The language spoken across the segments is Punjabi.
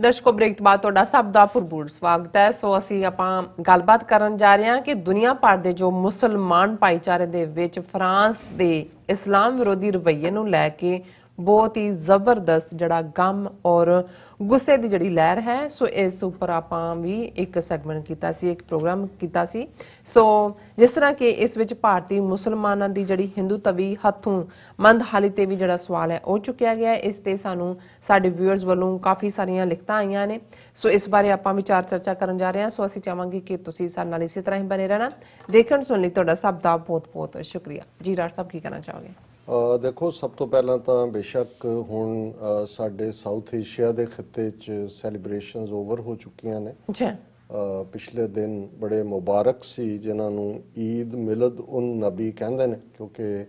ਦਰਸ਼ਕੋ, ਬ੍ਰੇਕ ਤੋਂ ਬਾਅਦ ਤੁਹਾਡਾ ਸਭ ਦਾ ਭਰਪੂਰ ਸਵਾਗਤ ਹੈ। ਸੋ ਅਸੀਂ ਆਪਾਂ ਗੱਲਬਾਤ ਕਰਨ ਜਾ ਰਹੇ ਹਾਂ ਕਿ ਦੁਨੀਆ ਭਰ ਦੇ ਜੋ ਮੁਸਲਮਾਨ ਭਾਈਚਾਰੇ ਦੇ ਵਿੱਚ ਫਰਾਂਸ ਦੇ ਇਸਲਾਮ ਵਿਰੋਧੀ ਰਵੱਈਏ ਨੂੰ ਲੈ ਕੇ ਬਹੁਤ ਹੀ ਜ਼ਬਰਦਸਤ ਜਿਹੜਾ ਗਮ ਔਰ ਗੁੱਸੇ ਦੀ ਜਿਹੜੀ ਲਹਿਰ ਹੈ, ਸੋ ਇਸ ਉੱਪਰ ਆਪਾਂ ਵੀ ਇੱਕ ਸੈਗਮੈਂਟ ਕੀਤਾ ਸੀ, ਇੱਕ ਪ੍ਰੋਗਰਾਮ ਕੀਤਾ ਸੀ। ਸੋ ਜਿਸ ਤਰ੍ਹਾਂ ਕਿ ਇਸ ਵਿੱਚ ਭਾਰਤੀ ਮੁਸਲਮਾਨਾਂ ਦੀ ਜਿਹੜੀ ਹਿੰਦੂ ਤਵੀ ਹੱਥੋਂ ਮੰਦਹਾਲੀ ਤੇ ਵੀ ਜਿਹੜਾ ਸਵਾਲ ਹੈ, ਉਹ ਚੁੱਕਿਆ ਗਿਆ ਇਸ ਤੇ ਸਾਨੂੰ ਸਾਡੇ ਵਿਊਅਰਸ ਵੱਲੋਂ ਕਾਫੀ ਸਾਰੀਆਂ ਲਿਖਤਾਂ ਆਈਆਂ ਨੇ। ਸੋ ਇਸ ਬਾਰੇ ਆਪਾਂ ਵਿਚਾਰ ਚਰਚਾ ਕਰਨ ਜਾ ਰਹੇ ਹਾਂ। ਸੋ ਅਸੀਂ ਚਾਹਾਂਗੇ ਕਿ ਤੁਸੀਂ ਸਾਡੇ ਨਾਲ ਇਸੇ ਤਰ੍ਹਾਂ ਹੀ ਬਨੇ ਰਹਿਣਾ। ਦੇਖਣ ਸੁਣਨ ਲਈ ਤੁਹਾਡਾ ਸਭ ਦਾ ਬਹੁਤ ਬਹੁਤ ਸ਼ੁਕਰੀਆ। ਜੀ ਡਾਕਟਰ ਸਾਹਿਬ, ਕੀ ਕਹਿਣਾ ਚਾਹੋਗੇ? ਦੇਖੋ ਸਭ ਤੋਂ ਪਹਿਲਾਂ ਤਾਂ ਬੇਸ਼ੱਕ ਹੁਣ ਸਾਡੇ ਸਾਊਥ ਏਸ਼ੀਆ ਦੇ ਖਿੱਤੇ 'ਚ ਸੈਲੀਬ੍ਰੇਸ਼ਨਸ ਓਵਰ ਹੋ ਚੁੱਕੀਆਂ ਨੇ। ਜੀ ਅ, ਪਿਛਲੇ ਦਿਨ ਬੜੇ ਮੁਬਾਰਕ ਸੀ ਜਿਨ੍ਹਾਂ ਨੂੰ ਈਦ ਮਿਲਦ ਉਨ ਨਬੀ ਕਹਿੰਦੇ ਨੇ ਕਿਉਂਕਿ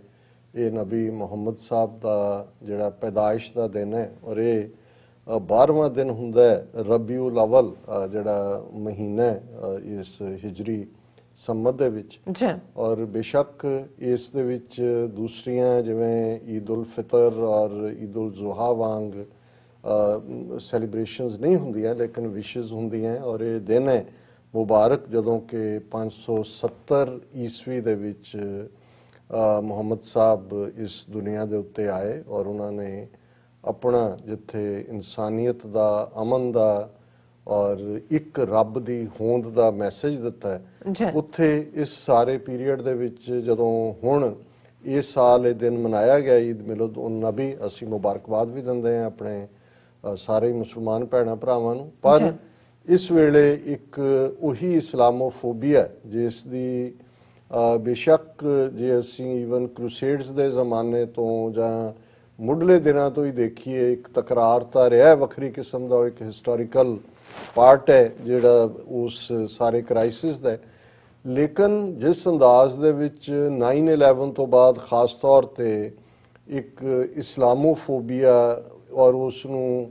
ਇਹ ਨਬੀ ਮੁਹੰਮਦ ਸਾਹਿਬ ਦਾ ਜਿਹੜਾ ਪੈਦਾਇਸ਼ ਦਾ ਦਿਨ ਹੈ ਔਰ ਇਹ ਅ, 12ਵਾਂ ਦਿਨ ਹੁੰਦਾ ਹੈ ਰਬੀਉਲ ਅਵਲ ਜਿਹੜਾ ਮਹੀਨਾ ਇਸ ਹਿਜਰੀ ਸੰਮਤ ਦੇ ਵਿੱਚ। ਜੀ ਔਰ ਬੇਸ਼ੱਕ ਇਸ ਦੇ ਵਿੱਚ ਦੂਸਰੀਆਂ ਜਿਵੇਂ ਈਦ ਉਲ ਫਿਤਰ ਔਰ ਈਦ ਉਲ ਜ਼ੁਹਾ ਵਾਂਗ ਸੈਲੀਬ੍ਰੇਸ਼ਨਸ ਨਹੀਂ ਹੁੰਦੀਆਂ ਲੇਕਿਨ ਵਿਸ਼ੇਸ ਹੁੰਦੀਆਂ ਔਰ ਇਹ ਦਿਨ ਹੈ ਮੁਬਾਰਕ ਜਦੋਂ ਕਿ 570 ਈਸਵੀ ਦੇ ਵਿੱਚ ਮੁਹੰਮਦ ਸਾਹਿਬ ਇਸ ਦੁਨੀਆ ਦੇ ਉੱਤੇ ਆਏ ਔਰ ਉਹਨਾਂ ਨੇ ਆਪਣਾ ਜਿੱਥੇ ਇਨਸਾਨੀਅਤ ਦਾ ਅਮਨ ਦਾ ਔਰ ਇੱਕ ਰੱਬ ਦੀ ਹੋਂਦ ਦਾ ਮੈਸੇਜ ਦਿੱਤਾ ਹੈ। ਉੱਥੇ ਇਸ ਸਾਰੇ ਪੀਰੀਅਡ ਦੇ ਵਿੱਚ ਜਦੋਂ ਹੁਣ ਇਸ ਸਾਲ ਇਹ ਦਿਨ ਮਨਾਇਆ ਗਿਆ ਈਦ ਮਿਲਦ ਉਨ ਨਬੀ ਅਸੀਂ ਮੁਬਾਰਕਬਾਦ ਵੀ ਦਿੰਦੇ ਹਾਂ ਆਪਣੇ ਸਾਰੇ ਮੁਸਲਮਾਨ ਭੈਣਾਂ ਭਰਾਵਾਂ ਨੂੰ। ਪਰ ਇਸ ਵੇਲੇ ਇੱਕ ਉਹੀ ਇਸਲਾਮੋਫੋਬੀਆ ਜਿਸ ਦੀ ਬੇਸ਼ੱਕ ਜੇ ਅਸੀਂ ਈਵਨ ਕ੍ਰੂਸੇਡਸ ਦੇ ਜ਼ਮਾਨੇ ਤੋਂ ਜਾਂ ਮੁੱਢਲੇ ਦਿਨਾਂ ਤੋਂ ਹੀ ਦੇਖੀਏ ਇੱਕ ਤਕਰਾਰ ਤਾਂ ਰਿਹਾ ਵੱਖਰੀ ਕਿਸਮ ਦਾ ਇੱਕ ਹਿਸਟੋਰੀਕਲ ਪਾਰਟ ਹੈ ਜਿਹੜਾ ਉਸ ਸਾਰੇ ਕ੍ਰਾਈਸਿਸ ਦਾ ਲੇਕਿਨ ਜਿਸ ਅੰਦਾਜ਼ ਦੇ ਵਿੱਚ 9/11 ਤੋਂ ਬਾਅਦ ਖਾਸ ਤੌਰ ਤੇ ਇੱਕ ਇਸਲਾਮੋਫੋਬੀਆ ਔਰ ਉਸ ਨੂੰ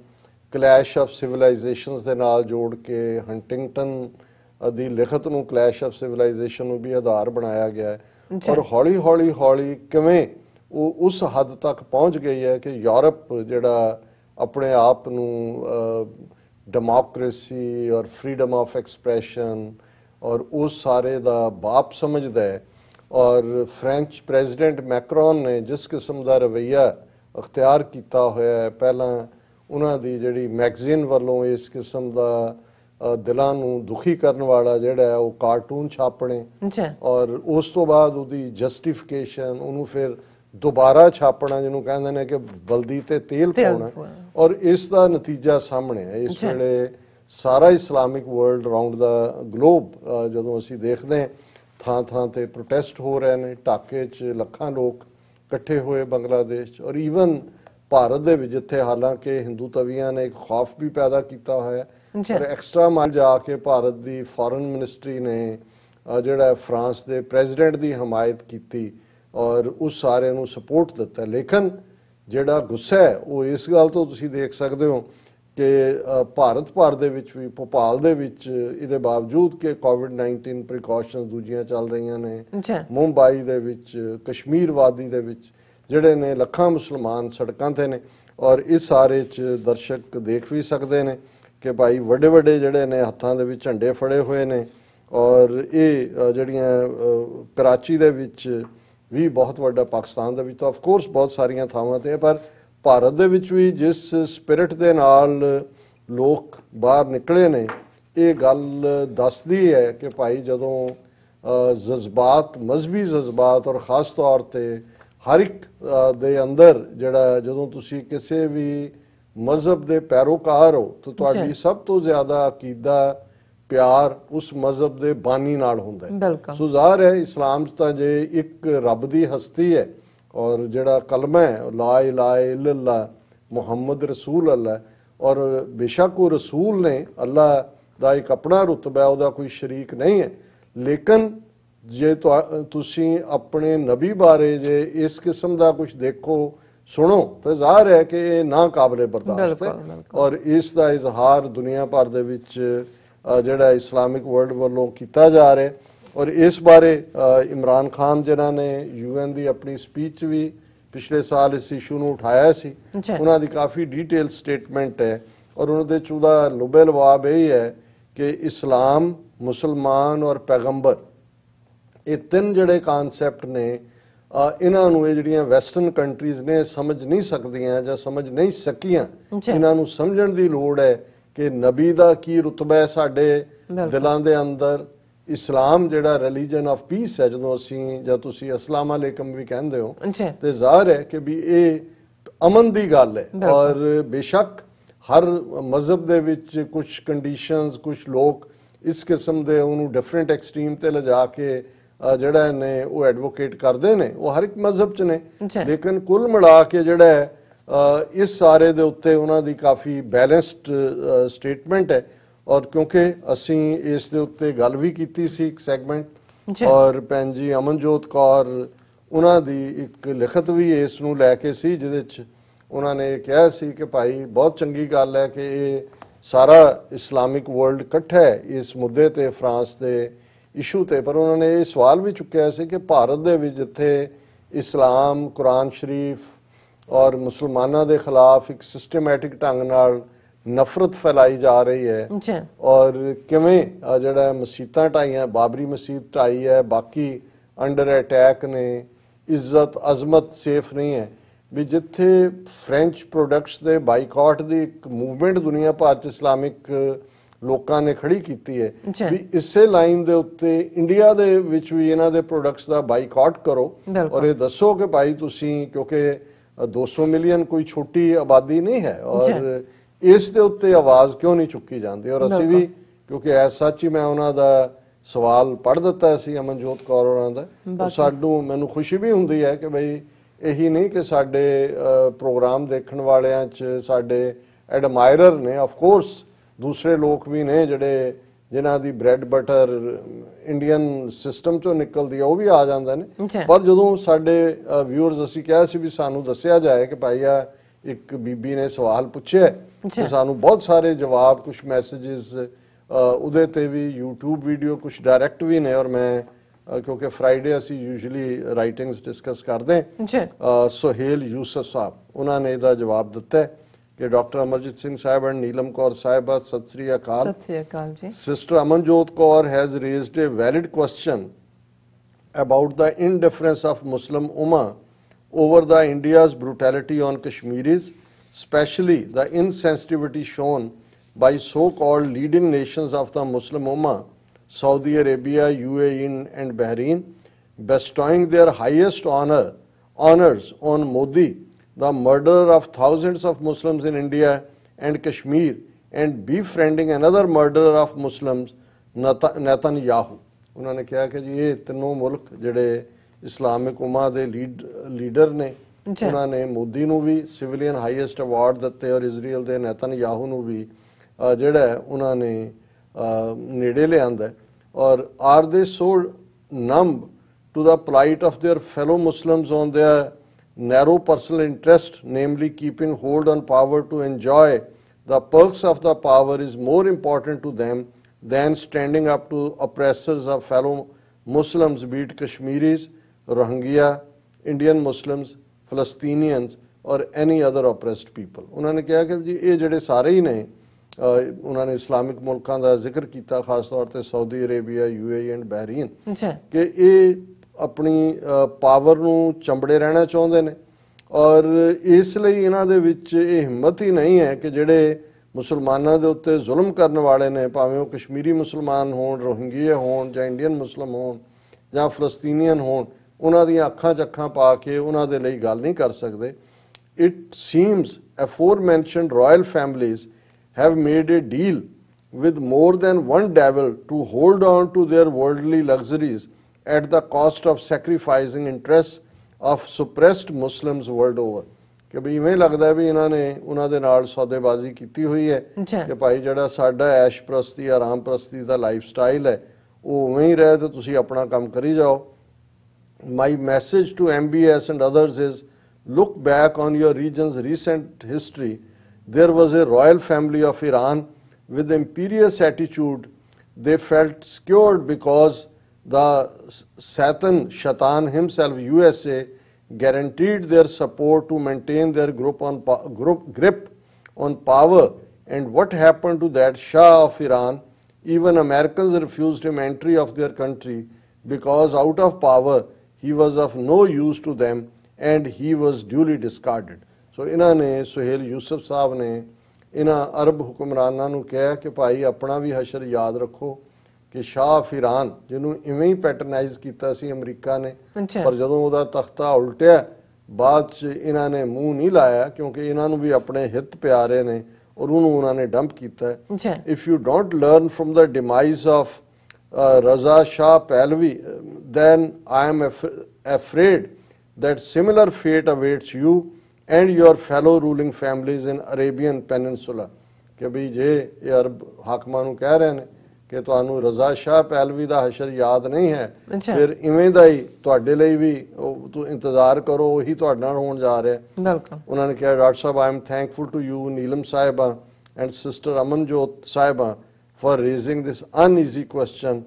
ਕਲੈਸ਼ ਆਫ ਸਿਵਲਾਈਜੇਸ਼ਨਸ ਦੇ ਨਾਲ ਜੋੜ ਕੇ ਹੰਟਿੰਗਟਨ ਦੀ ਲਿਖਤ ਨੂੰ ਕਲੈਸ਼ ਆਫ ਸਿਵਲਾਈਜੇਸ਼ਨ ਨੂੰ ਵੀ ਆਧਾਰ ਬਣਾਇਆ ਗਿਆ ਹੈ। ਔਰ ਹੌਲੀ ਹੌਲੀ ਹੌਲੀ ਕਿਵੇਂ ਉਹ ਉਸ ਹੱਦ ਤੱਕ ਪਹੁੰਚ ਗਈ ਹੈ ਕਿ ਯੂਰਪ ਜਿਹੜਾ ਆਪਣੇ ਆਪ ਨੂੰ ਡੈਮੋਕ੍ਰੇਸੀ ਔਰ ਫਰੀडम ਆਫ ਐਕਸਪ੍ਰੈਸ਼ਨ ਔਰ ਉਸ ਸਾਰੇ ਦਾ ਬਾਪ ਸਮਝਦਾ ਹੈ। ਔਰ ਫ੍ਰੈਂਚ ਪ੍ਰੈਜ਼ੀਡੈਂਟ ਮੈਕਰੋਨ ਨੇ ਜਿਸ ਕਿਸਮ ਦਾ ਰਵਈਆ ਅਖਤਿਆਰ ਕੀਤਾ ਹੋਇਆ ਹੈ ਪਹਿਲਾਂ ਉਹਨਾਂ ਦੀ ਜਿਹੜੀ ਮੈਗਜ਼ੀਨ ਵੱਲੋਂ ਇਸ ਕਿਸਮ ਦਾ ਦਿਲਾਂ ਨੂੰ ਦੁਖੀ ਕਰਨ ਵਾਲਾ ਜਿਹੜਾ ਉਹ ਕਾਰਟੂਨ ਛਾਪਣੇ। ਔਰ ਉਸ ਤੋਂ ਬਾਅਦ ਉਹਦੀ ਜਸਟੀਫਿਕੇਸ਼ਨ ਉਹਨੂੰ ਫਿਰ ਦੁਬਾਰਾ ਛਾਪਣਾ ਜਿਹਨੂੰ ਕਹਿੰਦੇ ਨੇ ਕਿ ਬਲਦੀ ਤੇ ਤੇਲ ਪਾਉਣਾ। ਔਰ ਇਸ ਦਾ ਨਤੀਜਾ ਸਾਹਮਣੇ ਹੈ ਇਸ। ਵੇਲੇ ਸਾਰਾ ਇਸਲਾਮਿਕ ਵਰਲਡ ਰਾਉਂਡ ਦਾ ਗਲੋਬ ਜਦੋਂ ਅਸੀਂ ਦੇਖਦੇ ਹਾਂ ਥਾਂ ਥਾਂ ਤੇ ਪ੍ਰੋਟੈਸਟ ਹੋ ਰਹੇ ਨੇ ਢਾਕੇ 'ਚ ਲੱਖਾਂ ਲੋਕ ਇਕੱਠੇ ਹੋਏ ਬੰਗਲਾਦੇਸ਼ 'ਚ ਔਰ ਈਵਨ ਭਾਰਤ ਦੇ ਵਿੱਚ ਜਿੱਥੇ ਹਾਲਾਂਕਿ ਹਿੰਦੂ ਤਵੀਆਂ ਨੇ ਇੱਕ ਖੌਫ ਵੀ ਪੈਦਾ ਕੀਤਾ ਹੋਇਆ। ਪਰ ਐਕਸਟਰਾ ਮਾਈਲ ਜਾ ਕੇ ਭਾਰਤ ਦੀ ਫੋਰਨ ਮਿਨਿਸਟਰੀ ਨੇ ਜਿਹੜਾ ਫਰਾਂਸ ਦੇ ਪ੍ਰੈਜ਼ੀਡੈਂਟ ਦੀ ਹਮਾਇਤ ਕੀਤੀ ਔਰ ਉਸ ਸਾਰੇ ਨੂੰ ਸਪੋਰਟ ਦਿੱਤਾ। ਲੇਕਿਨ ਜਿਹੜਾ ਗੁੱਸਾ ਹੈ ਉਹ ਇਸ ਗੱਲ ਤੋਂ ਤੁਸੀਂ ਦੇਖ ਸਕਦੇ ਹੋ ਕਿ ਭਾਰਤ ਭਰ ਦੇ ਵਿੱਚ ਵੀ ਭੋਪਾਲ ਦੇ ਵਿੱਚ ਇਹਦੇ ਬਾਵਜੂਦ ਕਿ ਕੋਵਿਡ-19 ਪ੍ਰੀਕਾਸ਼ਨਸ ਦੂਜੀਆਂ ਚੱਲ ਰਹੀਆਂ ਨੇ ਮੁੰਬਈ ਦੇ ਵਿੱਚ ਕਸ਼ਮੀਰ ਵਾਦੀ ਦੇ ਵਿੱਚ ਜਿਹੜੇ ਨੇ ਲੱਖਾਂ ਮੁਸਲਮਾਨ ਸੜਕਾਂ ਤੇ ਨੇ ਔਰ ਇਸ ਸਾਰੇ ਚ ਦਰਸ਼ਕ ਦੇਖ ਵੀ ਸਕਦੇ ਨੇ ਕਿ ਭਾਈ ਵੱਡੇ ਵੱਡੇ ਜਿਹੜੇ ਨੇ ਹੱਥਾਂ ਦੇ ਵਿੱਚ ਝੰਡੇ ਫੜੇ ਹੋਏ ਨੇ ਔਰ ਇਹ ਜਿਹੜੀਆਂ ਕਰਾਚੀ ਦੇ ਵਿੱਚ ਵੀ ਬਹੁਤ ਵੱਡਾ ਪਾਕਿਸਤਾਨ ਦੇ ਵਿੱਚ ਤਾਂ ਆਫ ਕੋਰਸ ਬਹੁਤ ਸਾਰੀਆਂ ਥਾਵਾਂ ਤੇ ਪਰ ਭਾਰਤ ਦੇ ਵਿੱਚ ਵੀ ਜਿਸ ਸਪਿਰਿਟ ਦੇ ਨਾਲ ਲੋਕ ਬਾਹਰ ਨਿਕਲੇ ਨੇ ਇਹ ਗੱਲ ਦੱਸਦੀ ਹੈ ਕਿ ਭਾਈ ਜਦੋਂ ਜਜ਼ਬਾਤ ਮਜ਼ਬੀ ਜਜ਼ਬਾਤ ਔਰ ਖਾਸ ਤੌਰ ਤੇ ਹਰ ਇੱਕ ਦੇ ਅੰਦਰ ਜਿਹੜਾ ਜਦੋਂ ਤੁਸੀਂ ਕਿਸੇ ਵੀ ਮਜ਼ਹਬ ਦੇ ਪੈਰੋਕਾਰ ਹੋ ਤਾਂ ਤੁਹਾਡੀ। ਸਭ ਤੋਂ ਜ਼ਿਆਦਾ ਅਕੀਦਾ ਪਿਆਰ ਉਸ ਮਜ਼ਹਬ ਦੇ ਬਾਨੀ ਨਾਲ ਹੁੰਦਾ ਹੈ। ਸੋ ਜ਼ਾਹਰ ਹੈ ਇਸਲਾਮ ਤਾਂ ਜੇ ਇੱਕ ਰੱਬ ਦੀ ਹਸਤੀ ਹੈ ਔਰ ਜਿਹੜਾ ਕਲਮਾ ਹੈ ਲਾ ਇਲਾਹਾ ਇਲੱਲਾ ਮੁਹੰਮਦ ਰਸੂਲ ਅੱਲਾ ਔਰ ਬੇਸ਼ੱਕ ਉਹ ਰਸੂਲ ਨੇ ਅੱਲਾ ਦਾ ਇੱਕ ਆਪਣਾ ਰੁਤਬਾ ਉਹਦਾ ਕੋਈ ਸ਼ਰੀਕ ਨਹੀਂ ਹੈ। ਲੇਕਿਨ ਜੇ ਤੁਸੀਂ ਆਪਣੇ ਨਬੀ ਬਾਰੇ ਜੇ ਇਸ ਕਿਸਮ ਦਾ ਕੁਝ ਦੇਖੋ ਸੁਣੋ ਤਾਂ ਜ਼ਾਹਰ ਹੈ ਕਿ ਇਹ ਨਾ ਕਾਬਲੇ ਬਰਦਾਸ਼ਤ ਹੈ। ਔਰ ਇਸ ਦਾ ਇਜ਼ਹਾਰ ਦੁਨੀਆ ਭਰ ਦੇ ਵਿੱਚ ਜਿਹੜਾ ਇਸਲਾਮਿਕ ਵਰਲਡ ਵੱਲੋਂ ਕੀਤਾ ਜਾ ਰਿਹਾ ਔਰ ਇਸ ਬਾਰੇ ਇਮਰਾਨ ਖਾਨ ਜਿਨ੍ਹਾਂ ਨੇ ਯੂਐਨ ਦੀ ਆਪਣੀ ਸਪੀਚ ਵੀ ਪਿਛਲੇ ਸਾਲ ਇਸ ਇਸ਼ੂ ਨੂੰ ਉਠਾਇਆ ਸੀ। ਉਹਨਾਂ ਦੀ ਕਾਫੀ ਡੀਟੇਲ ਸਟੇਟਮੈਂਟ ਹੈ ਔਰ ਉਹਨਾਂ ਦੇ ਚ ਉਹਦਾ ਲੁਬੇ ਲਵਾਬ ਇਹ ਹੈ ਕਿ ਇਸਲਾਮ ਮੁਸਲਮਾਨ ਔਰ ਪੈਗੰਬਰ ਇਹ ਤਿੰਨ ਜਿਹੜੇ ਕਨਸੈਪਟ ਨੇ ਇਹਨਾਂ ਨੂੰ ਇਹ ਜਿਹੜੀਆਂ ਵੈਸਟਰਨ ਕੰਟਰੀਜ਼ ਨੇ ਸਮਝ ਨਹੀਂ ਸਕਦੀਆਂ ਜਾਂ ਸਮਝ ਨਹੀਂ ਸਕੀਆਂ। ਇਹਨਾਂ ਨੂੰ ਸਮਝਣ ਦੀ ਲੋੜ ਹੈ ਕਿ ਨਬੀ ਦਾ ਕੀ ਰੁਤਬਾ ਹੈ ਸਾਡੇ। ਦਿਲਾਂ ਦੇ ਅੰਦਰ ਇਸਲਾਮ ਜਿਹੜਾ ਰਿਲੀਜਨ ਆਫ ਪੀਸ ਹੈ ਜਦੋਂ ਅਸੀਂ ਜਾਂ ਤੁਸੀਂ ਅਸਲਾਮ ਅਲੈਕਮ ਵੀ ਕਹਿੰਦੇ ਹੋ ਤੇ ਜ਼ਾਹਰ ਹੈ ਕਿ ਵੀ ਇਹ ਅਮਨ ਦੀ ਗੱਲ ਹੈ। ਔਰ ਬੇਸ਼ੱਕ ਹਰ ਮਜ਼ਹਬ ਦੇ ਵਿੱਚ ਕੁਝ ਕੰਡੀਸ਼ਨਸ ਕੁਝ ਲੋਕ ਇਸ ਕਿਸਮ ਦੇ ਉਹਨੂੰ ਡਿਫਰੈਂਟ ਐਕਸਟ੍ਰੀਮ ਤੇ ਲਿਜਾ ਕੇ ਜਿਹੜਾ ਨੇ ਉਹ ਐਡਵੋਕੇਟ ਕਰਦੇ ਨੇ ਉਹ ਹਰ ਇੱਕ ਮਜ਼ਹਬ 'ਚ ਨੇ। ਲੇਕਿਨ ਕੁੱਲ ਮਿਲਾ ਕੇ ਜਿਹੜਾ ਹੈ ਇਸ ਸਾਰੇ ਦੇ ਉੱਤੇ ਉਹਨਾਂ ਦੀ ਕਾਫੀ ਬੈਲੈਂਸਡ ਸਟੇਟਮੈਂਟ ਹੈ ਔਰ ਕਿਉਂਕਿ ਅਸੀਂ ਇਸ ਦੇ ਉੱਤੇ ਗੱਲ ਵੀ ਕੀਤੀ ਸੀ ਇੱਕ ਸੈਗਮੈਂਟ। ਔਰ ਭੈਣ ਜੀ ਅਮਨਜੋਤ ਕੌਰ ਉਹਨਾਂ ਦੀ ਇੱਕ ਲਿਖਤ ਵੀ ਇਸ ਨੂੰ ਲੈ ਕੇ ਸੀ ਜਿਹਦੇ ਚ ਉਹਨਾਂ ਨੇ ਕਿਹਾ ਸੀ ਕਿ ਭਾਈ ਬਹੁਤ ਚੰਗੀ ਗੱਲ ਹੈ ਕਿ ਇਹ ਸਾਰਾ ਇਸਲਾਮਿਕ ਵਰਲਡ ਇਕੱਠਾ ਹੈ ਇਸ ਮੁੱਦੇ ਤੇ ਫਰਾਂਸ ਦੇ ਇਸ਼ੂ ਤੇ ਪਰ ਉਹਨਾਂ ਨੇ ਇਹ ਸਵਾਲ ਵੀ ਚੁੱਕਿਆ ਸੀ ਕਿ ਭਾਰਤ ਦੇ ਵਿੱਚ ਜਿੱਥੇ ਇਸਲਾਮ ਕੁਰਾਨ ਸ਼ਰੀਫ ਔਰ ਮੁਸਲਮਾਨਾਂ ਦੇ ਖਿਲਾਫ ਇੱਕ ਸਿਸਟਮੈਟਿਕ ਢੰਗ ਨਾਲ ਨਫ਼ਰਤ ਫੈਲਾਈ ਜਾ ਰਹੀ ਹੈ ਜੀ ਔਰ ਕਿਵੇਂ ਜਿਹੜਾ ਮਸਜਿਦਾਂ ਢਾਈਆਂ ਬਾਬਰੀ ਮਸਜਿਦ ਢਾਈ ਹੈ ਬਾਕੀ ਅੰਡਰ ਅਟੈਕ ਨੇ ਇੱਜ਼ਤ ਅਜ਼ਮਤ ਸੇਫ ਨਹੀਂ ਹੈ ਵੀ ਜਿੱਥੇ ਫ੍ਰੈਂਚ ਪ੍ਰੋਡਕਟਸ ਦੇ ਬਾਈਕਾਟ ਦੀ ਇੱਕ ਮੂਵਮੈਂਟ ਦੁਨੀਆ ਭਰ ਚ ਇਸਲਾਮਿਕ ਲੋਕਾਂ ਨੇ ਖੜੀ ਕੀਤੀ ਹੈ। ਵੀ ਇਸੇ ਲਾਈਨ ਦੇ ਉੱਤੇ ਇੰਡੀਆ ਦੇ ਵਿੱਚ ਵੀ ਇਹਨਾਂ ਦੇ ਪ੍ਰੋਡਕਟਸ ਦਾ ਬਾਈਕਾਟ ਕਰੋ। ਔਰ ਇਹ ਦੱਸੋ ਕਿ ਭਾਈ ਤੁਸੀਂ ਕਿਉਂਕਿ 200 ਮਿਲੀਅਨ ਕੋਈ ਛੋਟੀ ਆਬਾਦੀ ਨਹੀਂ ਹੈ ਔਰ ਇਸ ਦੇ ਉੱਤੇ ਆਵਾਜ਼ ਕਿਉਂ ਨਹੀਂ ਚੁੱਕੀ ਜਾਂਦੀ? ਔਰ ਅਸੀਂ ਵੀ ਕਿਉਂਕਿ ਐਸ ਸੱਚ ਹੀ ਮੈਂ ਉਹਨਾਂ ਦਾ ਸਵਾਲ ਪੜ੍ਹ ਦਿੱਤਾ ਸੀ ਅਮਨਜੋਤ ਕੌਰ ਉਹਨਾਂ ਦਾ। ਔਰ ਸਾਨੂੰ ਮੈਨੂੰ ਖੁਸ਼ੀ ਵੀ ਹੁੰਦੀ ਹੈ ਕਿ ਬਈ ਇਹੀ ਨਹੀਂ ਕਿ ਸਾਡੇ ਪ੍ਰੋਗਰਾਮ ਦੇਖਣ ਵਾਲਿਆਂ 'ਚ ਸਾਡੇ ਐਡਮਾਇਰਰ ਨੇ ਆਫ ਕੋਰਸ ਦੂਸਰੇ ਲੋਕ ਵੀ ਨੇ ਜਿਹੜੇ ਜਿਨ੍ਹਾਂ ਦੀ ਬ੍ਰੈਡ ਬਟਰ ਇੰਡੀਅਨ ਸਿਸਟਮ ਚੋਂ ਨਿਕਲਦੀ ਆ ਉਹ ਵੀ ਆ ਜਾਂਦੇ ਨੇ। ਪਰ ਜਦੋਂ ਸਾਡੇ ਵਿਊਅਰਸ ਅਸੀਂ ਕਿਹਾ ਸੀ ਵੀ ਸਾਨੂੰ ਦੱਸਿਆ ਜਾਏ ਕਿ ਭਾਈ ਆ ਇੱਕ ਬੀਬੀ ਨੇ ਸਵਾਲ ਪੁੱਛਿਆ। ਤੇ ਸਾਨੂੰ ਬਹੁਤ ਸਾਰੇ ਜਵਾਬ ਕੁਝ ਮੈਸੇजेस ਉਹਦੇ ਤੇ ਵੀ YouTube ਵੀਡੀਓ ਕੁਝ ਡਾਇਰੈਕਟ ਵੀ ਨੇ ਔਰ ਮੈਂ ਕਿਉਂਕਿ ਫਰਾਈਡੇ ਅਸੀਂ ਯੂਜੂਲੀ ਰਾਈਟਿੰਗਸ ਡਿਸਕਸ ਕਰਦੇ ਹਾਂ ਸੁਹੇਲ ਯੂਸਫ ਸਾਹਿਬ ਉਹਨਾਂ ਨੇ ਇਹਦਾ ਜਵਾਬ ਦਿੱਤਾ ਹੈ ਕਿ doctor Amarjit Singh Sahib and Neelam Kaur ਸਾਹਿਬਾ ਸਤਿ ਸ੍ਰੀ ਅਕਾਲ ਸਤਿ ਸ੍ਰੀ ਅਕਾਲ ਜੀ Sister Amanjot Kaur has raised a valid question about the indifference of Muslim Ummah over the India's brutality on Kashmiris, especially the insensitivity shown by so-called leading nations of the Muslim Ummah, Saudi Arabia, UAE and Bahrain, bestowing their highest honor, honors on Modi, the murderer of thousands of Muslims in India and Kashmir, and befriending another murderer of Muslims, Neta- Netanyahu. ਉਹਨਾਂ ਨੇ ਕਿਹਾ ਕਿ ਜੀ ਇਹ ਤਿੰਨੋਂ ਮੁਲਕ ਜਿਹੜੇ ਇਸਲਾਮਿਕ ਉਮਾ ਦੇ ਲੀਡ ਲੀਡਰ ਨੇ। ਉਹਨਾਂ ਨੇ ਮੋਦੀ ਨੂੰ ਵੀ ਸਿਵਲੀਅਨ ਹਾਈਐਸਟ ਅਵਾਰਡ ਦਿੱਤੇ ਔਰ ਇਜ਼ਰਾਈਲ ਦੇ ਨੇਤਨਯਾਹੂ ਨੂੰ ਵੀ ਜਿਹੜਾ ਉਹਨਾਂ ਨੇ ਨੇੜੇ ਲਿਆਂਦਾ। ਔਰ are they so number to the plight of their fellow Muslims on their narrow personal interest, namely keeping hold on power to enjoy the perks of the power, is more important to them than standing up to oppressors of fellow Muslims, be it Kashmiris, Rohingya, Indian Muslims, Palestinians, or any other oppressed people. ਉਹਨਾਂ ਨੇ ਕਿਹਾ ਕਿ ਜੀ ਇਹ ਜਿਹੜੇ ਸਾਰੇ ਹੀ ਨੇ ਅਹ, ਉਹਨਾਂ ਨੇ ਇਸਲਾਮਿਕ ਮੁਲਕਾਂ ਦਾ ਜ਼ਿਕਰ ਕੀਤਾ ਖਾਸ ਤੌਰ ਤੇ Saudi Arabia UAE and Bahrain ਜੀ ਕਿ ਇਹ ਆਪਣੀ ਪਾਵਰ ਨੂੰ ਚੰਬੜੇ ਰਹਿਣਾ ਚਾਹੁੰਦੇ ਨੇ। ਔਰ ਇਸ ਲਈ ਇਹਨਾਂ ਦੇ ਵਿੱਚ ਇਹ ਹਿੰਮਤ ਹੀ ਨਹੀਂ ਹੈ ਕਿ ਜਿਹੜੇ ਮੁਸਲਮਾਨਾਂ ਦੇ ਉੱਤੇ ਜ਼ੁਲਮ ਕਰਨ ਵਾਲੇ ਨੇ, ਭਾਵੇਂ ਉਹ ਕਸ਼ਮੀਰੀ ਮੁਸਲਮਾਨ ਹੋਣ, ਰੋਹਿੰਗੀਏ ਹੋਣ ਜਾਂ ਇੰਡੀਅਨ ਮੁਸਲਮ ਹੋਣ ਜਾਂ ਫਲਸਤੀਨੀਅਨ ਹੋਣ, ਉਹਨਾਂ ਦੀਆਂ ਅੱਖਾਂ ਚੱਖਾਂ ਪਾ ਕੇ ਉਹਨਾਂ ਦੇ ਲਈ ਗੱਲ ਨਹੀਂ ਕਰ ਸਕਦੇ। It seems aforementioned royal families have made a deal with more than one devil to hold on to their worldly luxuries at the cost of sacrificing interests of suppressed Muslims world over. ਕਿ ਵੀ ਇਵੇਂ ਲੱਗਦਾ ਵੀ ਇਹਨਾਂ ਨੇ ਉਹਨਾਂ ਦੇ ਨਾਲ ਸੌਦੇਬਾਜ਼ੀ ਕੀਤੀ ਹੋਈ ਹੈ। ਕਿ ਭਾਈ ਜਿਹੜਾ ਸਾਡਾ ਐਸ਼ ਪ੍ਰਸਤੀ ਆਰਾਮ ਪ੍ਰਸਤੀ ਦਾ ਲਾਈਫ ਸਟਾਈਲ ਹੈ ਉਹ ਉਵੇਂ ਹੀ ਰਹੇ ਤੇ ਤੁਸੀਂ ਆਪਣਾ ਕੰਮ ਕਰੀ ਜਾਓ my message to MBS and others is look back on your region's recent history. There was a royal family of Iran with imperious attitude. They felt secured because the S- Satan, Shaitan himself, USA, guaranteed their support to maintain their group on po- group, grip on power and what happened to that Shah of Iran? Even Americans refused him entry of their country because out of power he was of no use to them and he was duly discarded. ਸੋ ਇਹਨਾਂ ਨੇ ਸੁਹੇਲ ਯੂਸਫ ਸਾਹਿਬ ਨੇ ਇਹਨਾਂ ਅਰਬ ਹੁਕਮਰਾਨਾਂ ਨੂੰ ਕਿਹਾ ਕਿ ਭਾਈ ਆਪਣਾ ਵੀ ਹਸ਼ਰ ਯਾਦ ਰੱਖੋ ਕਿ ਸ਼ਾਹ ਫਿਰਾਨ ਜਿਹਨੂੰ ਇਵੇਂ ਹੀ ਪੈਟਰਨਾਈਜ਼ ਕੀਤਾ ਸੀ ਅਮਰੀਕਾ ਨੇ ਪਰ ਜਦੋਂ ਉਹਦਾ ਤਖਤਾ ਉਲਟਿਆ ਬਾਅਦ ਚ ਇਹਨਾਂ ਨੇ ਮੂੰਹ ਨਹੀਂ ਲਾਇਆ ਕਿਉਂਕਿ ਇਹਨਾਂ ਨੂੰ ਵੀ ਆਪਣੇ ਹਿੱਤ ਪਿਆਰੇ ਨੇ ਔਰ ਉਹਨੂੰ ਉਹਨਾਂ ਨੇ ਡੰਪ ਕੀਤਾ ਹੈ ਅੱਛਾ if you don't learn from the demise of uh, Raza Shah Pahlavi, uh, then I am af- afraid that similar fate awaits you and your fellow ruling families in Arabian Peninsula. ਕਿ ਵੀ ਜੇ ਇਹ ਅਰਬ ਹਾਕਮਾਂ ਨੂੰ ਕਹਿ ਰਹੇ ਨੇ ਕਿ ਤੁਹਾਨੂੰ ਰਜ਼ਾ ਸ਼ਾਹ ਪਹਿਲਵੀ ਦਾ ਹਸ਼ਰ ਯਾਦ ਨਹੀਂ ਹੈ। ਫਿਰ ਇਵੇਂ ਦਾ ਹੀ ਤੁਹਾਡੇ ਲਈ ਵੀ ਤੂੰ ਇੰਤਜ਼ਾਰ ਕਰੋ ਉਹੀ ਤੁਹਾਡੇ ਨਾਲ ਹੋਣ ਜਾ ਰਿਹਾ ਬਿਲਕੁਲ ਉਹਨਾਂ ਨੇ ਕਿਹਾ doctor Sahib I am thankful to you Neelam Sahiba and sister Amanjot Sahiba for raising this uneasy question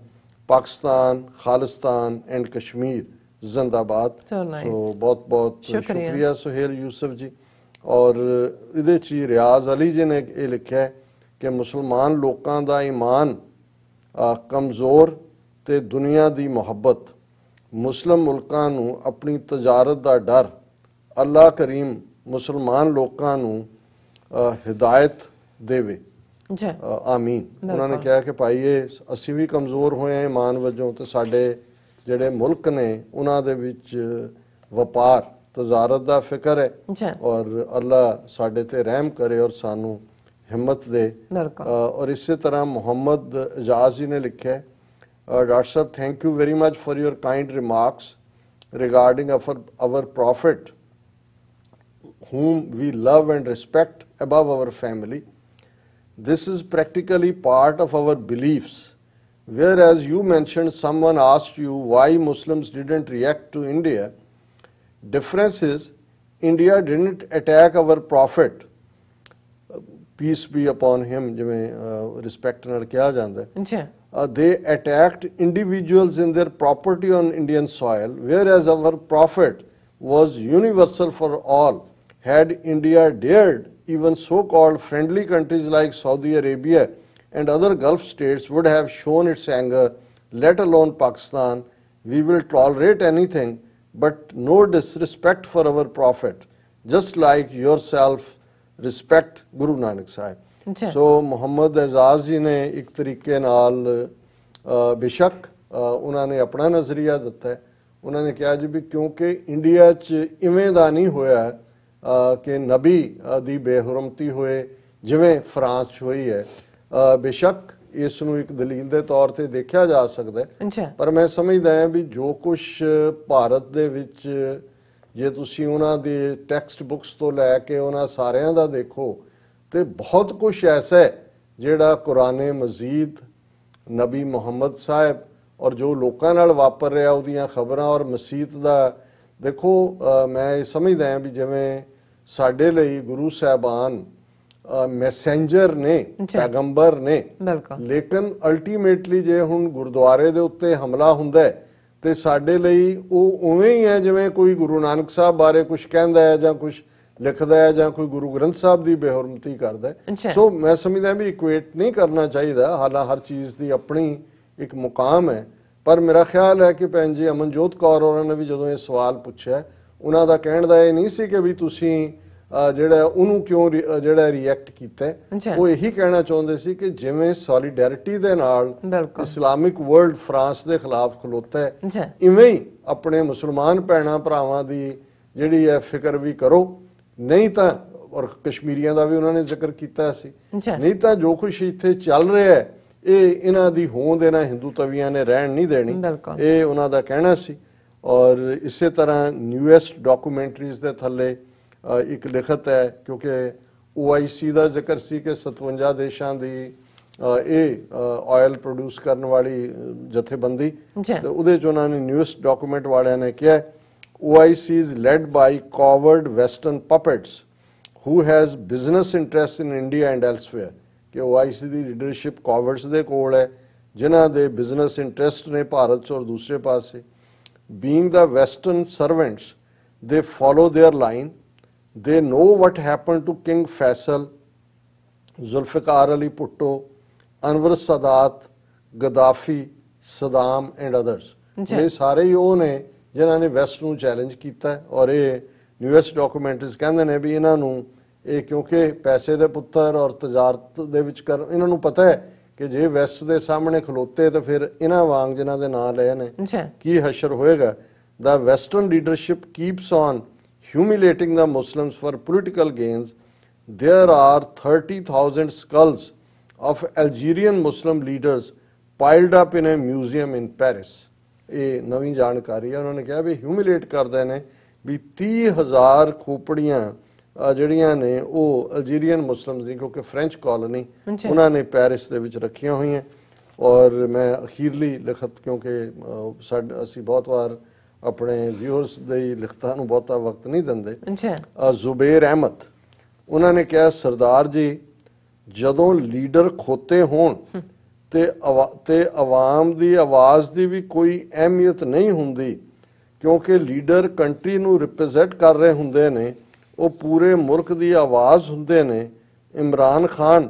Pakistan Khalistan and Kashmir ਜ਼ਿੰਦਾਬਾਦ. ਸੋ ਬਹੁਤ ਬਹੁਤ ਸ਼ੁਕਰੀਆ। ਸੁਹੇਲ ਯੂਸਫ ਜੀ ਔਰ ਇਹਦੇ ਚ ਰਿਆਜ਼ ਅਲੀ ਜੀ ਨੇ ਇਹ ਲਿਖਿਆ ਕਿ ਮੁਸਲਮਾਨ ਲੋਕਾਂ ਦਾ ਈਮਾਨ ਕਮਜ਼ੋਰ ਤੇ ਦੁਨੀਆ ਦੀ ਮੁਹੱਬਤ। ਮੁਸਲਮ ਮੁਲਕਾਂ ਨੂੰ ਆਪਣੀ ਤਜਾਰਤ ਦਾ ਡਰ ਅੱਲਾਹ ਕਰੀਮ ਮੁਸਲਮਾਨ ਲੋਕਾਂ ਨੂੰ ਹਿਦਾਇਤ ਦੇਵੇ। ਅ, ਆਮੀਨ। ਉਹਨਾਂ ਨੇ। ਕਿਹਾ ਕਿ ਭਾਈ ਇਹ ਅਸੀਂ ਵੀ ਕਮਜ਼ੋਰ ਹੋਏ ਹਾਂ ਇਮਾਨ ਵਜੋਂ ਤੇ ਸਾਡੇ ਜਿਹੜੇ ਮੁਲਕ ਨੇ ਉਹਨਾਂ ਦੇ ਵਿੱਚ ਵਪਾਰ ਤਜਾਰਤ ਦਾ ਫਿਕਰ ਹੈ ਔਰ ਅੱਲਾ ਸਾਡੇ ਤੇ ਰਹਿਮ ਕਰੇ ਔਰ ਸਾਨੂੰ ਹਿੰਮਤ ਦੇ ਔਰ ਇਸੇ ਤਰ੍ਹਾਂ ਮੁਹੰਮਦ ਇਜਾਜ਼ ਜੀ ਨੇ ਲਿਖਿਆ ਹੈ doctor Sahib thank you very much for your kind remarks regarding our our prophet whom we love and respect above our family this is practically part of our beliefs whereas you mentioned someone asked you why muslims didn't react to india difference is india didn't attack our prophet peace be upon him ਜਿਵੇਂ ਰਿਸਪੈਕਟ ਨਾਲ ਕਿਹਾ ਜਾਂਦਾ ਹੈ ਅੱਛਾ uh, they attacked individuals in their property on Indian soil, whereas our prophet was universal for all. Had India dared, even so called friendly countries like Saudi Arabia and other Gulf states would have shown its anger, let alone Pakistan. We will tolerate anything, but no disrespect for our prophet, just like yourself Guru Nanak Sahib. ਅੱਛਾ ਸੋ ਮੁਹੰਮਦ ਐਜ਼ਾਜ਼ ਜੀ ਨੇ ਇੱਕ ਤਰੀਕੇ ਨਾਲ ਬੇਸ਼ੱਕ ਉਹਨਾਂ ਨੇ ਆਪਣਾ ਨਜ਼ਰੀਆ ਦਿੱਤਾ ਹੈ ਉਹਨਾਂ ਨੇ ਕਿਹਾ ਜੀ ਵੀ ਕਿਉਂਕਿ ਇੰਡੀਆ 'ਚ ਇਵੇਂ ਦਾ ਨਹੀਂ ਹੋਇਆ ਕਿ ਨਬੀ ਦੀ ਬੇਹਰਮਤੀ ਹੋਏ ਜਿਵੇਂ ਫਰਾਂਸ 'ਚ ਹੋਈ ਹੈ ਬੇਸ਼ੱਕ ਇਸ ਨੂੰ ਇੱਕ ਦਲੀਲ ਦੇ ਤੌਰ ਤੇ ਦੇਖਿਆ ਜਾ ਸਕਦਾ ਹੈ ਪਰ ਮੈਂ ਸਮਝਦਾ ਹਾਂ ਵੀ ਜੋ ਕੁਝ ਭਾਰਤ ਦੇ ਵਿੱਚ ਜੇ ਤੁਸੀਂ ਉਹਨਾਂ ਦੇ ਟੈਕਸਟ ਬੁక్స్ ਤੋਂ ਲੈ ਕੇ ਉਹਨਾਂ ਸਾਰਿਆਂ ਦਾ ਦੇਖੋ ਤੇ ਬਹੁਤ ਕੁਝ ਐਸਾ ਹੈ ਜਿਹੜਾ ਕੁਰਾਨੇ ਮਜੀਦ ਨਬੀ ਮੁਹੰਮਦ ਸਾਹਿਬ ਔਰ ਜੋ ਲੋਕਾਂ ਨਾਲ ਵਾਪਰ ਰਿਹਾ ਉਹਦੀਆਂ ਖਬਰਾਂ ਔਰ ਮਸੀਤ ਦਾ ਦੇਖੋ ਮੈਂ ਇਹ ਸਮਝਦਾ ਹਾਂ ਵੀ ਜਿਵੇਂ ਸਾਡੇ ਲਈ ਗੁਰੂ ਸਾਹਿਬਾਨ ਮੈਸੇਂਜਰ ਨੇ। ਪੈਗੰਬਰ ਨੇ ਲੇਕਿਨ ਅਲਟੀਮੇਟਲੀ ਜੇ ਹੁਣ ਗੁਰਦੁਆਰੇ ਦੇ ਉੱਤੇ ਹਮਲਾ ਹੁੰਦਾ ਹੈ ਤੇ ਸਾਡੇ ਲਈ ਉਹ ਉਵੇਂ ਹੀ ਹੈ ਜਿਵੇਂ ਕੋਈ ਗੁਰੂ ਨਾਨਕ ਸਾਹਿਬ ਬਾਰੇ ਕੁਝ ਕਹਿੰਦਾ ਹੈ ਜਾਂ ਕੁਝ ਲਿਖਦਾ ਹੈ ਜਾਂ ਕੋਈ ਗੁਰੂ ਗ੍ਰੰਥ ਸਾਹਿਬ ਦੀ ਬੇਹਰਮਤੀ ਕਰਦਾ। ਹੈ। ਸੋ ਮੈਂ ਸਮਝਦਾ ਵੀ ਇਕੁਏਟ ਨਹੀਂ ਕਰਨਾ ਚਾਹੀਦਾ। ਹਾਲਾਂ ਹਰ ਚੀਜ਼ ਦੀ ਆਪਣੀ ਇੱਕ ਮੁਕਾਮ ਹੈ। ਪਰ ਮੇਰਾ ਖਿਆਲ ਹੈ ਕਿ ਭੈਣ ਜੀ ਅਮਨਜੋਤ ਕੌਰ ਹੋਰਾਂ ਨੇ ਵੀ ਜਦੋਂ ਇਹ ਸਵਾਲ ਪੁੱਛਿਆ ਉਹਨਾਂ ਦਾ ਕਹਿਣ ਦਾ ਇਹ ਨਹੀਂ ਸੀ ਕਿ ਵੀ ਤੁਸੀਂ ਜਿਹੜਾ ਉਹਨੂੰ ਕਿਉਂ ਜਿਹੜਾ ਰਿਐਕਟ ਕੀਤਾ। ਉਹ ਇਹੀ ਕਹਿਣਾ ਚਾਹੁੰਦੇ ਸੀ ਕਿ ਜਿਵੇਂ ਸੋਲੀਡੈਰਿਟੀ ਦੇ ਨਾਲ ਇਸਲਾਮਿਕ ਵਰਲਡ ਫਰਾਂਸ ਦੇ ਖਿਲਾਫ ਖਲੋਤਾ ਹੈ ਇਵੇਂ ਹੀ ਆਪਣੇ ਮੁਸਲਮਾਨ ਭੈਣਾਂ ਭਰਾਵਾਂ ਦੀ ਜਿਹੜੀ ਹੈ ਫਿਕਰ ਵੀ ਕਰੋ। ਨਹੀਂ ਤਾਂ ਔਰ ਕਸ਼ਮੀਰੀਆਂ ਦਾ ਵੀ ਉਹਨਾਂ ਨੇ ਜ਼ਿਕਰ ਕੀਤਾ ਸੀ। ਨਹੀਂ ਤਾਂ ਜੋ ਕੁਝ ਇੱਥੇ ਚੱਲ ਰਿਹਾ ਹੈ ਇਹ ਇਹਨਾਂ ਦੀ ਹੋਂਦ ਇਹਨਾਂ ਹਿੰਦੂ ਤਵੀਆਂ ਨੇ ਰਹਿਣ ਨਹੀਂ ਦੇਣੀ। ਇਹ ਉਹਨਾਂ ਦਾ ਕਹਿਣਾ ਸੀ। ਔਰ ਇਸੇ ਤਰ੍ਹਾਂ ਨਿਊਐਸਟ ਡਾਕੂਮੈਂਟਰੀਜ਼ ਦੇ ਥੱਲੇ ਇੱਕ ਲਿਖਤ ਹੈ ਕਿਉਂਕਿ OIC ਦਾ ਜ਼ਿਕਰ ਸੀ ਕਿ 57 ਦੇਸ਼ਾਂ ਦੀ ਇਹ ਆਇਲ ਪ੍ਰੋਡਿਊਸ ਕਰਨ ਵਾਲੀ ਜਥੇਬੰਦੀ ਤੇ ਉਹਦੇ ਚ ਉਹਨਾਂ ਨੇ ਨਿਊਐਸਟ ਡਾਕੂਮੈਂਟ ਵਾਲਿਆਂ ਨੇ ਕਿਹਾ OIC is led by coward western puppets who has business interests in India and elsewhere ਕਿ OIC ਦੀ ਲੀਡਰਸ਼ਿਪ ਕਾਵਰਡਸ ਦੇ ਕੋਲ ਹੈ ਜਿਨ੍ਹਾਂ ਦੇ ਬਿਜ਼ਨਸ ਇੰਟਰਸਟ ਨੇ ਭਾਰਤ 'ਚ ਔਰ ਦੂਸਰੇ ਪਾਸੇ being the western servants they follow their line they know what happened to king faisal Zulfikar Ali Bhutto Anwar Sadat Gaddafi Saddam and others ਜੀ। ਇਹ ਸਾਰੇ ਹੀ ਉਹ ਨੇ ਜਿਨ੍ਹਾਂ ਨੇ ਵੈਸਟ ਨੂੰ ਚੈਲੰਜ ਕੀਤਾ ਔਰ ਇਹ ਯੂਐਸ ਡਾਕੂਮੈਂਟਰੀਜ਼ ਕਹਿੰਦੇ ਨੇ ਵੀ ਇਹਨਾਂ ਨੂੰ ਇਹ ਕਿਉਂਕਿ ਪੈਸੇ ਦੇ ਪੁੱਤਰ ਔਰ ਤਜਾਰਤ ਦੇ ਵਿੱਚ ਕਰ ਇਹਨਾਂ ਨੂੰ ਪਤਾ ਹੈ ਕਿ ਜੇ ਵੈਸਟ ਦੇ ਸਾਹਮਣੇ ਖਲੋਤੇ ਤਾਂ ਫਿਰ ਇਹਨਾਂ ਵਾਂਗ ਜਿਨ੍ਹਾਂ ਦੇ ਨਾਂ ਲਏ ਨੇ ਕੀ ਹਸ਼ਰ ਹੋਏਗਾ the western leadership keeps on humiliating the muslims for political gains. There are 30000 skulls of algerian muslim leaders piled up in a museum in paris. ਇਹ ਨਵੀਂ ਜਾਣਕਾਰੀ ਹੈ ਉਹਨਾਂ ਨੇ ਕਿਹਾ ਵੀ ਹਿਊਮਿਲੇਟ ਕਰਦੇ ਨੇ ਵੀ 30000 ਖੋਪੜੀਆਂ ਜਿਹੜੀਆਂ ਨੇ ਉਹ ਅਲਜੀਰੀਅਨ ਮੁਸਲਮਸ ਦੀ ਕਿਉਂਕਿ ਫ੍ਰੈਂਚ ਕਾਲੋਨੀ। ਉਹਨਾਂ ਨੇ ਪੈਰਿਸ ਦੇ ਵਿੱਚ ਰੱਖੀਆਂ ਹੋਈਆਂ ਔਰ ਮੈਂ ਅਖੀਰਲੀ ਲਿਖਤ ਕਿਉਂਕਿ ਅਸੀਂ ਬਹੁਤ ਵਾਰ ਆਪਣੇ ਵਿਊਅਰਸ ਦੇ ਲਿਖਤਾਂ ਨੂੰ ਬਹੁਤਾ ਵਕਤ ਨਹੀਂ ਦਿੰਦੇ। ਅਹ, ਜ਼ੁਬੈਰ ਅਹਿਮਦ ਉਹਨਾਂ ਨੇ ਕਿਹਾ ਸਰਦਾਰ ਜੀ ਜਦੋਂ ਲੀਡਰ ਖੋਤੇ ਹੋਣ ਤੇ ਤੇ ਆਵਾਮ ਦੀ ਆਵਾਜ਼ ਦੀ ਵੀ ਕੋਈ ਅਹਿਮੀਅਤ ਨਹੀਂ ਹੁੰਦੀ ਕਿਉਂਕਿ ਲੀਡਰ ਕੰਟਰੀ ਨੂੰ ਰਿਪਰੈਜ਼ੈਂਟ ਕਰ ਰਹੇ ਹੁੰਦੇ ਨੇ ਉਹ ਪੂਰੇ ਮੁਲਕ ਦੀ ਆਵਾਜ਼ ਹੁੰਦੇ ਨੇ ਇਮਰਾਨ ਖਾਨ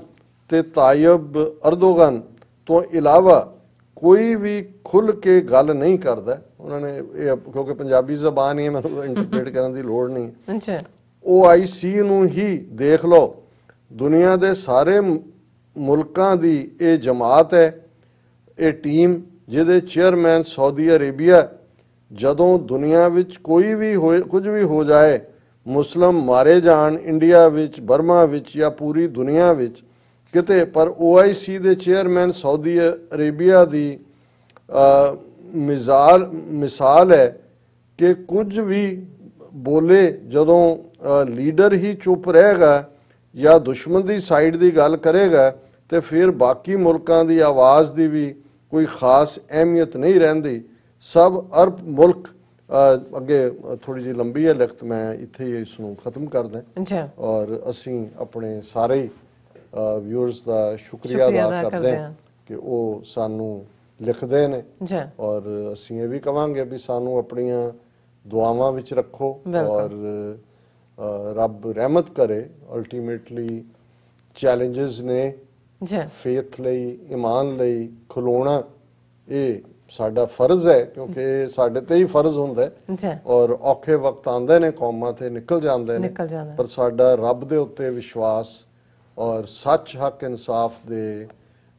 ਤੇ ਤਾਇਬ ਅਰਦੋਗਨ ਤੋਂ ਇਲਾਵਾ ਕੋਈ ਵੀ ਖੁੱਲ ਕੇ ਗੱਲ ਨਹੀਂ ਕਰਦਾ। ਉਹਨਾਂ ਨੇ ਇਹ ਕਿਉਂਕਿ ਪੰਜਾਬੀ ਜ਼ਬਾਨ ਹੀ ਹੈ ਮੈਨੂੰ ਇੰਟਰਪ੍ਰੀਟ ਕਰਨ ਦੀ ਲੋੜ ਨਹੀਂ ਜੀ OIC ਨੂੰ ਹੀ ਦੇਖ ਲਓ ਦੁਨੀਆ ਦੇ ਸਾਰੇ ਮੁਲਕਾਂ ਦੀ ਇਹ ਜਮਾਤ ਹੈ ਇਹ ਟੀਮ ਜਿਹਦੇ ਚੇਅਰਮੈਨ ਸਾਊਦੀ ਅਰੇਬੀਆ ਜਦੋਂ ਦੁਨੀਆ ਵਿੱਚ ਕੋਈ ਵੀ ਹੋਏ ਕੁਝ ਵੀ ਹੋ ਜਾਏ ਮੁਸਲਮ ਮਾਰੇ ਜਾਣ ਇੰਡੀਆ ਵਿੱਚ ਬਰਮਾ ਵਿੱਚ ਜਾਂ ਪੂਰੀ ਦੁਨੀਆ ਵਿੱਚ ਕਿਤੇ ਪਰ OIC ਦੇ ਚੇਅਰਮੈਨ ਸਾਊਦੀ ਅਰੇਬੀਆ ਦੀ ਮਿਸਾਲ ਮਿਸਾਲ ਹੈ ਕਿ ਕੁਝ ਵੀ ਬੋਲੇ ਜਦੋਂ ਲੀਡਰ ਹੀ ਚੁੱਪ ਰਹੇਗਾ ਜਾਂ ਦੁਸ਼ਮਣ ਦੀ ਸਾਈਡ ਦੀ ਗੱਲ ਕਰੇਗਾ ਤੇ ਫਿਰ ਬਾਕੀ ਮੁਲਕਾਂ ਦੀ ਆਵਾਜ਼ ਦੀ ਵੀ ਕੋਈ ਖਾਸ ਅਹਿਮੀਅਤ ਨਹੀਂ ਰਹਿੰਦੀ। ਸਭ ਅਰਬ ਮੁਲਕ ਅੱਗੇ ਥੋੜੀ ਜਿਹੀ ਲੰਬੀ ਹੈ ਲਿਖਤ ਮੈਂ ਇੱਥੇ ਹੀ ਇਸ ਨੂੰ ਖਤਮ ਕਰਦਾ। ਜੀ ਔਰ ਅਸੀਂ ਆਪਣੇ ਸਾਰੇ ਵਿਊਅਰਸ ਦਾ ਸ਼ੁਕਰੀਆ ਅਦਾ ਕਰਦੇ ਹਾਂ। ਕਿ ਉਹ ਸਾਨੂੰ ਲਿਖਦੇ ਨੇ। ਜੀ। ਔਰ ਅਸੀਂ ਇਹ ਵੀ ਕਵਾਂਗੇ ਵੀ ਸਾਨੂੰ ਆਪਣੀਆਂ ਦੁਆਵਾਂ ਵਿੱਚ ਰੱਖੋ। ਔਰ ਰੱਬ ਰਹਿਮਤ ਕਰੇ। ਅਲਟੀਮੇਟਲੀ ਚੈਲੰਜਸ ਨੇ ਜੀ। ਫੇਥ ਲਈ ਈਮਾਨ ਲਈ ਖਲੋਣਾ ਇਹ ਸਾਡਾ ਫਰਜ਼ ਹੈ ਕਿਉਂਕਿ ਸਾਡੇ ਤੇ ਹੀ ਫਰਜ਼ ਹੁੰਦਾ ਹੈ। ਜੀ। ਔਰ ਔਖੇ ਵਕਤ ਆਉਂਦੇ ਨੇ ਕੌਮਾਂ ਤੇ ਨਿਕਲ ਜਾਂਦੇ ਨੇ। ਪਰ ਸਾਡਾ ਰੱਬ ਦੇ ਉੱਤੇ ਵਿਸ਼ਵਾਸ ਔਰ ਸੱਚ ਹੱਕ ਇਨਸਾਫ ਦੇ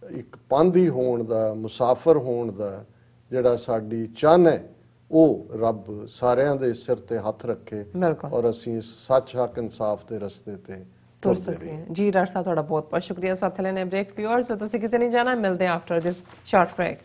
ਇੱਕ ਪਾਂਦੀ ਹੋਣ ਦਾ ਮੁਸਾਫਰ ਹੋਣ ਦਾ ਜਿਹੜਾ ਸਾਡੀ ਚਾਹਨ ਹੈ ਉਹ ਰੱਬ ਸਾਰਿਆਂ ਦੇ ਸਿਰ ਤੇ ਹੱਥ ਰੱਖੇ ਔਰ ਅਸੀਂ ਇਸ ਸੱਚ ਹੱਕ ਇਨਸਾਫ ਦੇ ਰਸਤੇ ਤੇ ਤੁਰ ਸਕਦੇ ਹਾਂ। ਜੀ ਡਾਕਟਰ ਸਾਹਿਬ ਤੁਹਾਡਾ ਬਹੁਤ ਬਹੁਤ ਸ਼ੁਕਰੀਆ। ਸਾਥ ਲੈਣੇ ਬ੍ਰੇਕ ਵਿਊਅਰਸ ਤੁਸੀਂ ਕਿਤੇ ਨਹੀਂ ਜਾਣਾ ਮਿਲਦੇ ਆਫਟਰ ਦਿਸ ਸ਼ਾਰਟ ਬ੍ਰੇਕ